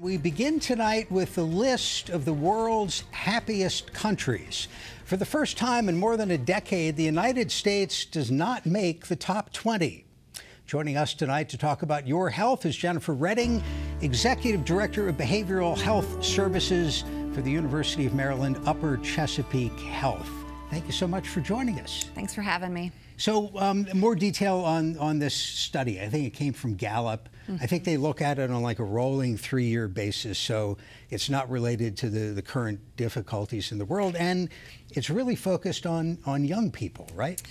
We begin tonight with the list of the world's happiest countries. For the first time in more than a decade, the United States does not make the top 20. Joining us tonight to talk about your health is Jennifer Redding, Executive Director of Behavioral Health Services for the University of Maryland Upper Chesapeake Health. Thank you so much for joining us. Thanks for having me. So, um, more detail on, on this study. I think it came from Gallup. Mm -hmm. I think they look at it on like a rolling three year basis. So, it's not related to the, the current difficulties in the world. And it's really focused on, on young people, right?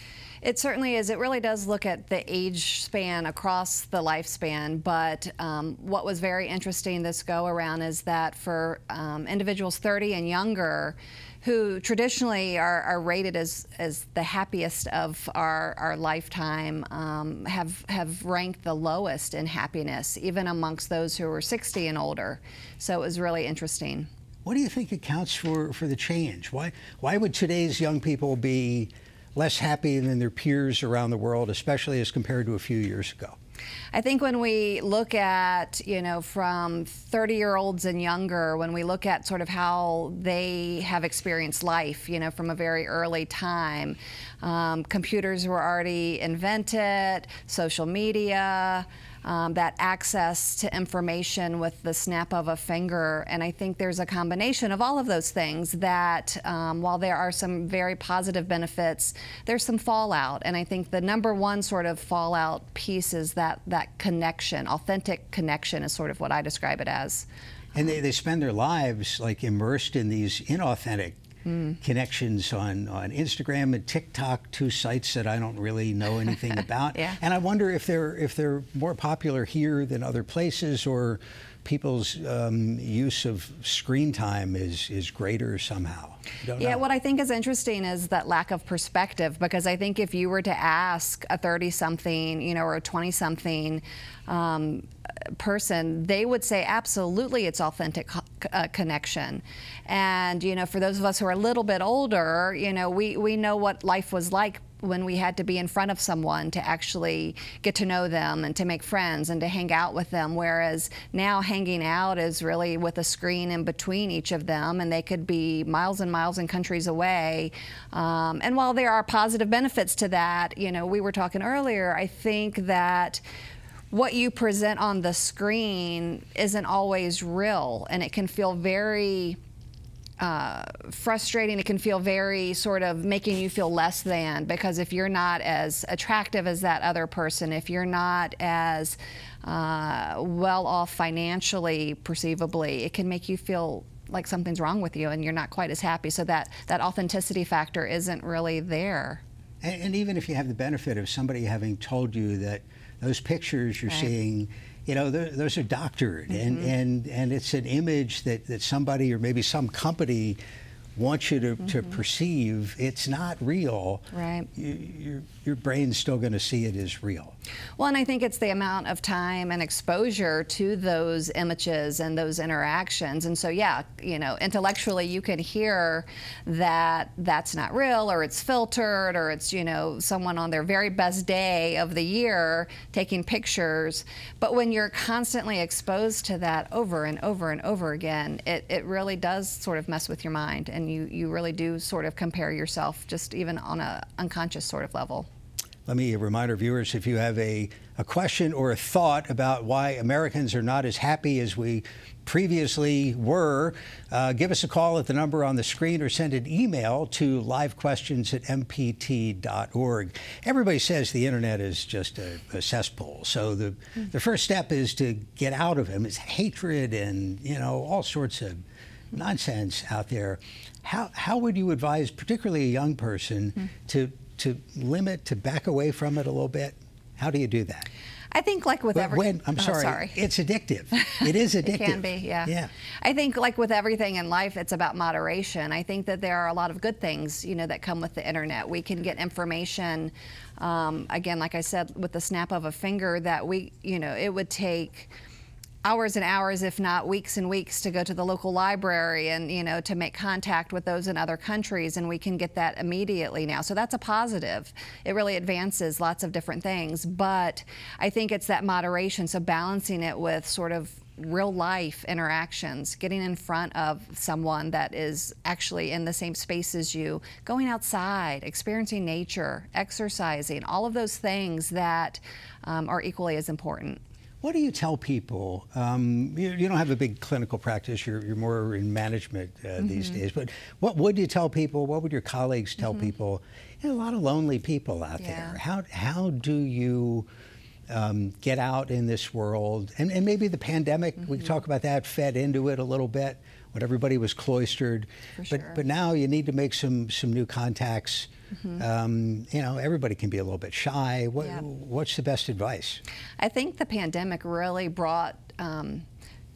It certainly is. It really does look at the age span across the lifespan. But um, what was very interesting this go around is that for um, individuals 30 and younger, who traditionally are, are, rated as, as the happiest of our, our lifetime, um, have, have ranked the lowest in happiness, even amongst those who are 60 and older. So it was really interesting. What do you think accounts for, for the change? Why, why would today's young people be less happy than their peers around the world, especially as compared to a few years ago? I think when we look at, you know, from 30 year olds and younger, when we look at sort of how they have experienced life, you know, from a very early time, um, computers were already invented, social media, um, that access to information with the snap of a finger. And I think there's a combination of all of those things that um, while there are some very positive benefits, there's some fallout. And I think the number one sort of fallout piece is that, that connection, authentic connection is sort of what I describe it as. And they, they spend their lives like immersed in these inauthentic mm. connections on, on Instagram and TikTok, two sites that I don't really know anything about. yeah. And I wonder if they're if they're more popular here than other places, or people's um, use of screen time is is greater somehow. Yeah, what I think is interesting is that lack of perspective because I think if you were to ask a 30 something, you know, or a 20 something um, person, they would say absolutely it's authentic co uh, connection. And, you know, for those of us who are a little bit older, you know, we, we know what life was like when we had to be in front of someone to actually get to know them and to make friends and to hang out with them. Whereas now hanging out is really with a screen in between each of them, and they could be miles and miles and countries away. Um, and while there are positive benefits to that, you know, we were talking earlier, I think that what you present on the screen isn't always real, and it can feel very uh, frustrating. It can feel very sort of making you feel less than because if you're not as attractive as that other person, if you're not as uh, well off financially, perceivably, it can make you feel like something's wrong with you and you're not quite as happy. So that, that authenticity factor isn't really there. And, and even if you have the benefit of somebody having told you that those pictures you're right. seeing you know, those are doctored, mm -hmm. and, mm-hmm. and, and it's an image that, that somebody or maybe some company wants you to, mm -hmm. to mm-hmm. perceive. It's not real. Right. You, your, your brain's still going to see it as real. Well, and I think it's the amount of time and exposure to those images and those interactions. And so, yeah, you know, intellectually you can hear that that's not real or it's filtered or it's, you know, someone on their very best day of the year taking pictures. But when you're constantly exposed to that over and over and over again, it, it really does sort of mess with your mind and you, you really do sort of compare yourself just even on an unconscious sort of level. Let me remind our viewers if you have a, a question or a thought about why Americans are not as happy as we previously were, uh, give us a call at the number on the screen or send an email to livequestions at mpt.org. Everybody says the internet is just a, a cesspool. So the, the first step is to get out of them. It's hatred and, you know, all sorts of nonsense out there. How, how would you advise, particularly a young person, mm. to to limit, to back away from it a little bit? How do you do that? I think like with everything. I'm oh, sorry, sorry, it's addictive. It is addictive. it can be, yeah. Yeah. I think like with everything in life, it's about moderation. I think that there are a lot of good things, you know, that come with the internet. We can get information, um, again, like I said, with the snap of a finger that we, you know, it would take hours and hours, if not weeks and weeks, to go to the local library and you know to make contact with those in other countries, and we can get that immediately now. So that's a positive. It really advances lots of different things, but I think it's that moderation. So balancing it with sort of real life interactions, getting in front of someone that is actually in the same space as you, going outside, experiencing nature, exercising, all of those things that um, are equally as important. What do you tell people? Um, you, you, don't have a big clinical practice, you're, you're more in management uh, mm-hmm. these days, but what would you tell people? What would your colleagues tell mm-hmm. people? You know, a lot of lonely people out yeah. there. How, how do you um, get out in this world? And, and maybe the pandemic, mm-hmm. we talk about that, fed into it a little bit when everybody was cloistered. But, but now you need to make some, some new contacts. Mm-hmm. Um, you know, everybody can be a little bit shy. What, yeah. What's the best advice? I think the pandemic really brought um,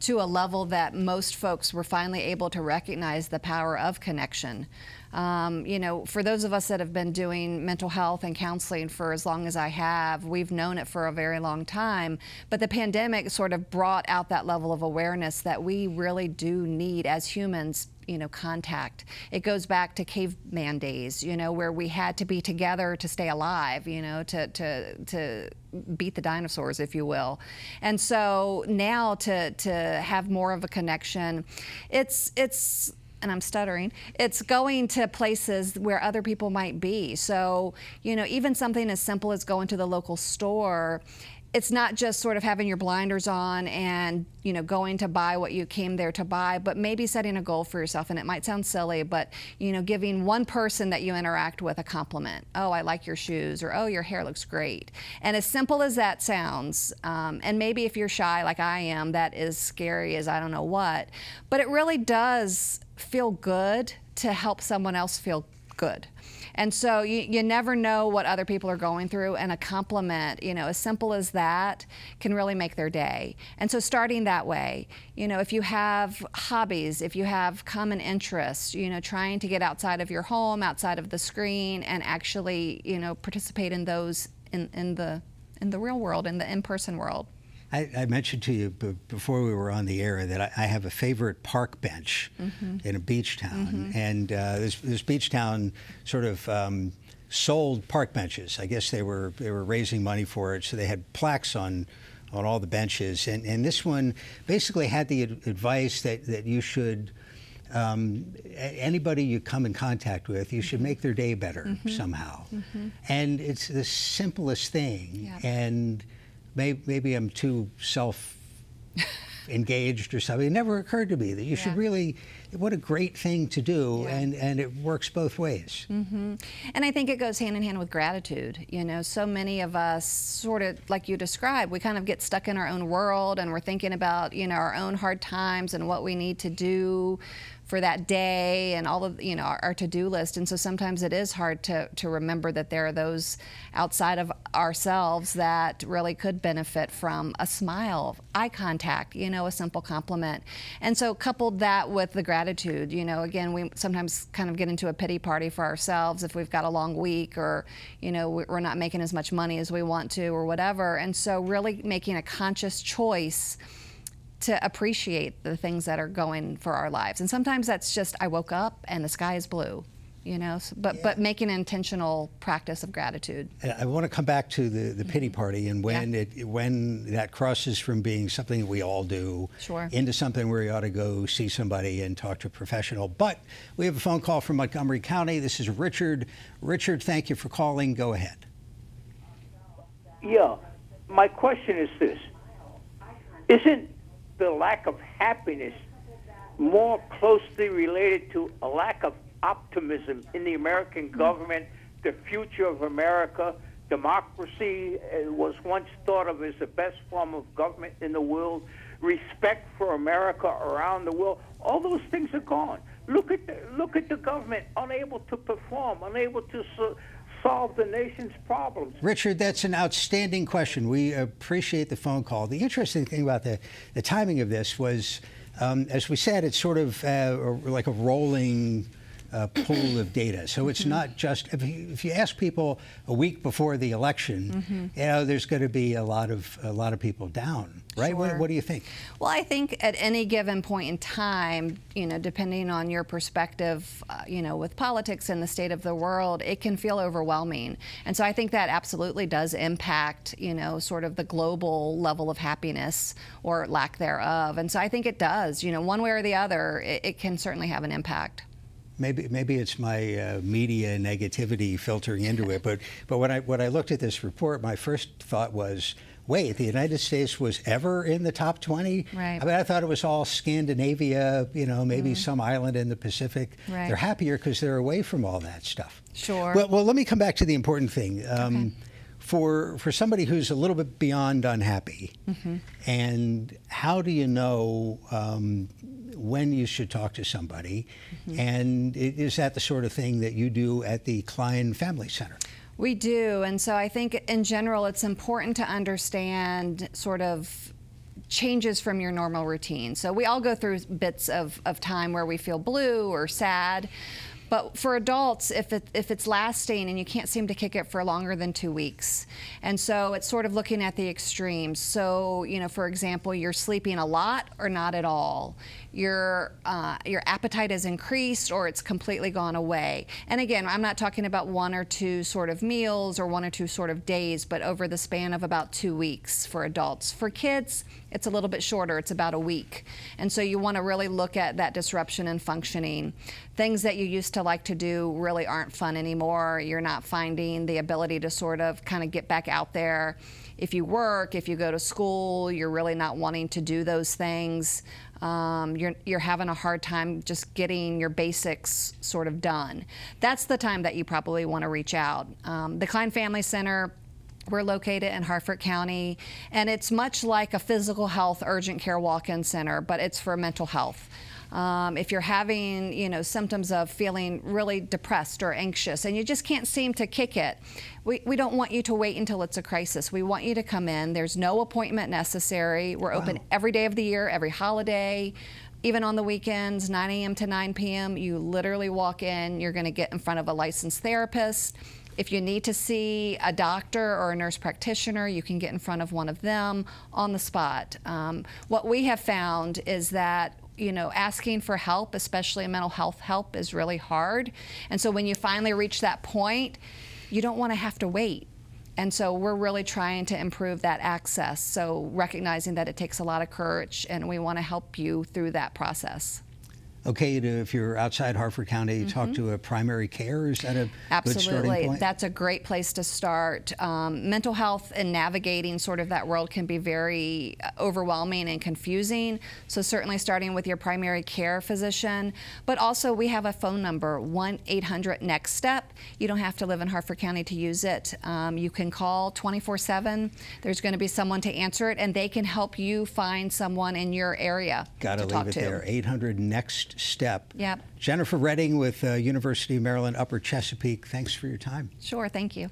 to a level that most folks were finally able to recognize the power of connection. Um, you know, for those of us that have been doing mental health and counseling for as long as I have, we've known it for a very long time. But the pandemic sort of brought out that level of awareness that we really do need as humans you know contact it goes back to caveman days you know where we had to be together to stay alive you know to to to beat the dinosaurs if you will and so now to to have more of a connection it's it's and I'm stuttering, it's going to places where other people might be. So, you know, even something as simple as going to the local store it's not just sort of having your blinders on and you know going to buy what you came there to buy but maybe setting a goal for yourself. And it might sound silly but you know giving one person that you interact with a compliment. Oh i like your shoes or oh your hair looks great. And as simple as that sounds um, and maybe if you're shy like i am that is scary as i don't know what but it really does feel good to help someone else feel good and so you, you never know what other people are going through, and a compliment, you know, as simple as that, can really make their day. And so starting that way, you know, if you have hobbies, if you have common interests, you know, trying to get outside of your home, outside of the screen, and actually, you know, participate in those in, in the in the real world, in the in-person world. I, I, mentioned to you b- before we were on the air that I, I have a favorite park bench mm-hmm. in a beach town, mm-hmm. and uh, this, this, beach town sort of um, sold park benches. I guess they were they were raising money for it, so they had plaques on on all the benches, and and this one basically had the advice that that you should. Um, anybody you come in contact with, you should mm-hmm. make their day better mm-hmm. somehow. Mm-hmm. And it's the simplest thing. Yeah. And maybe, maybe I'm too self engaged or something. It never occurred to me that you yeah. should really, what a great thing to do, yeah. and, and it works both ways. Mm-hmm. And I think it goes hand in hand with gratitude. You know, so many of us, sort of like you described, we kind of get stuck in our own world and we're thinking about, you know, our own hard times and what we need to do for that day and all of you know our, our, to-do list. And so sometimes it is hard to, to remember that there are those outside of ourselves that really could benefit from a smile eye contact you know a simple compliment. And so coupled that with the gratitude you know again we sometimes kind of get into a pity party for ourselves if we've got a long week or you know we're not making as much money as we want to or whatever. And so really making a conscious choice to appreciate the things that are going for our lives. And sometimes that's just I woke up and the sky is blue, you know. So, but yeah. but make an intentional practice of gratitude. I want to come back to the, the pity party and when yeah. it when that crosses from being something that we all do sure. into something where you ought to go see somebody and talk to a professional. But we have a phone call from Montgomery County. This is Richard. Richard, thank you for calling. Go ahead. Yeah, my question is this: Isn't the lack of happiness more closely related to a lack of optimism in the American government, the future of America. Democracy uh, was once thought of as the best form of government in the world. Respect for America around the world. All those things are gone. Look at the, look at the government unable to perform, unable to solve the nation's problems. Richard, that's an outstanding question. We appreciate the phone call. The interesting thing about the, the timing of this was, um, as we said, it's sort of uh, like a rolling uh, pool of data. So it's not just if you, if you ask people a week before the election, you know, there's going to be a lot of a lot of people down, right? What, what do you think? Well, I think at any given point in time, you know, depending on your perspective, uh, you know, with politics and the state of the world, it can feel overwhelming. And so I think that absolutely does impact, you know, sort of the global level of happiness or lack thereof. And so I think it does, you know, one way or the other, it, it can certainly have an impact. Maybe maybe it's my uh, media negativity filtering into it, but but when I when I looked at this report, my first thought was, wait, the United States was ever in the top 20? Right. I mean, I thought it was all Scandinavia, you know, maybe some island in the Pacific. Right. They're happier because they're away from all that stuff. Sure. Well, well, let me come back to the important thing. Um, Okay. For for somebody who's a little bit beyond unhappy, Mm-hmm. and how do you know um, when you should talk to somebody? Mm-hmm. And is that the sort of thing that you do at the Klein Family Center? We do. And so I think in general, it's important to understand sort of changes from your normal routine. So we all go through bits of, of time where we feel blue or sad. But for adults, if, it, if it's lasting and you can't seem to kick it for longer than two weeks, and so it's sort of looking at the extremes. So, you know, for example, you're sleeping a lot or not at all. Your uh, your appetite has increased or it's completely gone away. And again, I'm not talking about one or two sort of meals or one or two sort of days, but over the span of about two weeks for adults. For kids, it's a little bit shorter. It's about a week. And so you want to really look at that disruption in functioning. Things that you used to like to do really aren't fun anymore. You're not finding the ability to sort of kind of get back out there. If you work, if you go to school, you're really not wanting to do those things. Um, you're, you're having a hard time just getting your basics sort of done. That's the time that you probably want to reach out. Um, the Klein Family Center we're located in Harford County, and it's much like a physical health urgent care walk-in center, but it's for mental health. Um, if you're having, you know, symptoms of feeling really depressed or anxious, and you just can't seem to kick it, we, we don't want you to wait until it's a crisis. We want you to come in. There's no appointment necessary. We're open every day of the year, every holiday. Even on the weekends, 9 a.m. to 9 p.m., you literally walk in, you're going to get in front of a licensed therapist. If you need to see a doctor or a nurse practitioner, you can get in front of one of them on the spot. Um, what we have found is that you know, asking for help, especially mental health help, is really hard. And so when you finally reach that point, you don't want to have to wait. And so we're really trying to improve that access. So recognizing that it takes a lot of courage, and we want to help you through that process. Okay, to, if you're outside Harford County, talk to a primary care. Is that a good starting Mm-hmm. Absolutely. That's a great place to start. Um, mental health and navigating sort of that world can be very uh, overwhelming and confusing. So, certainly starting with your primary care physician. But also, we have a phone number 1 800 NEXT STEP. You don't have to live in Harford County to use it. Um, you can call 24 7. There's going to be someone to answer it, and they can help you find someone in your area Got to to talk leave it to. there. 800 next step. Yep. Jennifer Redding with uh, University of Maryland Upper Chesapeake. Thanks for your time. Sure, thank you.